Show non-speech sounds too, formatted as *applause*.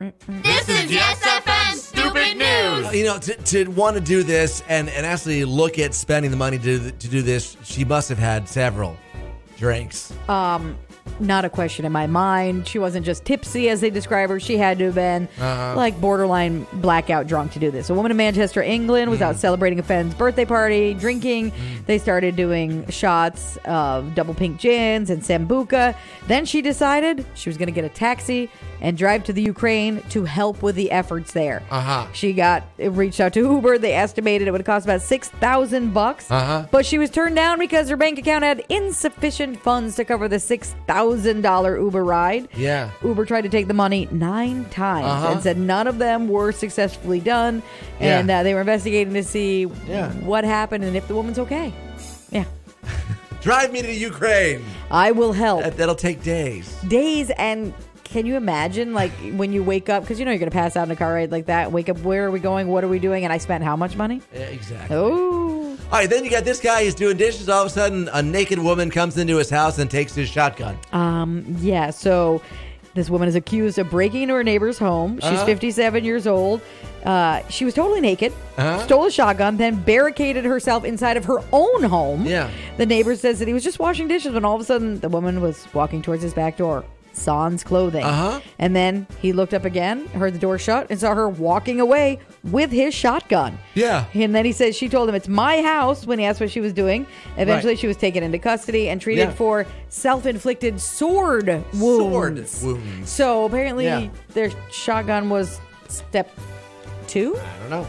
This is Yes FM Stupid News. You know, to, to want to do this and, and actually look at spending the money to, to do this, she must have had several drinks. Um, not a question in my mind. She wasn't just tipsy, as they describe her. She had to have been Uh-huh. like borderline blackout drunk to do this. A woman in Manchester, England, was out celebrating a friend's birthday party, drinking. They started doing shots of double pink gins and sambuca. Then she decided she was going to get a taxi and drive to the Ukraine to help with the efforts there. Uh-huh. She got reached out to Uber. They estimated it would cost about six thousand bucks. Uh-huh. But she was turned down because her bank account had insufficient funds to cover the six thousand dollar Uber ride. Yeah. Uber tried to take the money nine times Uh-huh. and said none of them were successfully done, and Yeah. uh, they were investigating to see Yeah. what happened and if the woman's okay. Yeah, *laughs* Drive me to Ukraine. I will help. That, that'll take days. Days and. Can you imagine, like, when you wake up, because you know you're going to pass out in a car ride like that, wake up, where are we going? What are we doing? And I spent how much money? Exactly. Oh. All right, then you got this guy. He's doing dishes. All of a sudden, a naked woman comes into his house and takes his shotgun. Um, yeah, so this woman is accused of breaking into her neighbor's home. She's Uh-huh. 57 years old. Uh, she was totally naked, Uh-huh. stole a shotgun, then barricaded herself inside of her own home. Yeah. The neighbor says that he was just washing dishes when all of a sudden the woman was walking towards his back door. Sans clothing. Uh-huh. And then he looked up again, heard the door shut, and saw her walking away with his shotgun. Yeah. And then he says she told him it's my house when he asked what she was doing. Eventually, Right. she was taken into custody and treated Yeah. for self-inflicted sword wounds. Sword wounds. So apparently, Yeah. their shotgun was step two. I don't know.